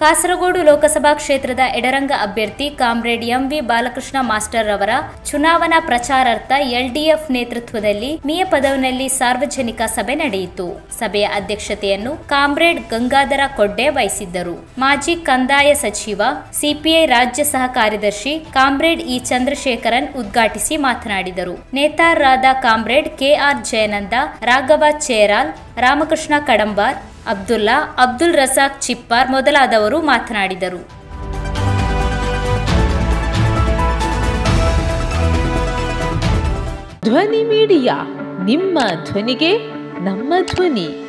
ಕಾಸರಗೋಡು ಲೋಕಸಭಾ ಕ್ಷೇತ್ರದ ಎಡರಂಗ ಅಭ್ಯರ್ಥಿ comrade MV Balakrishna master ಅವರ ಚುನಾವಣಾ ಪ್ರಚಾರಾರ್ಥ ಎಲ್ಡಿಎಫ್ ನೇತೃತ್ವದಲ್ಲಿ ಮಿಯಪದವಿನಲ್ಲಿ ಸಾರ್ವಜನಿಕ ಸಭೆ ನಡೆಯಿತು. ಸಭೆಯ ಅಧ್ಯಕ್ಷತೆಯನ್ನು ಕಾಮ್ರೇಡ್ ಗಂಗಾಧರ ಕೊಡ್ಡೆ ವಹಿಸಿದ್ದರು. ಮಾಜಿ ಕಂದಾಯ ಸಚಿವ, ಸಿಪಿಐ ರಾಜ್ಯ ಸಹ ಕಾರ್ಯದರ್ಶಿ ಕಾಮ್ರೇಡ್ ಇ ಚಂದ್ರಶೇಖರನ್ ಉದ್ಘಾಟಿಸಿ ಮಾತನಾಡಿದರು. ನೇತಾರರಾದ comrade K R Jayananda, Raghava Cheral, Ramakrishna Kadambar Abdulla Abdul Rasak Chippar ಮೊದಲಾದವರು ಮಾತನಾಡಿದರು. ಧ್ವನಿ ಮೀಡಿಯಾ ನಿಮ್ಮ ಧ್ವನಿಗೆ ನಮ್ಮ ಧ್ವನಿ.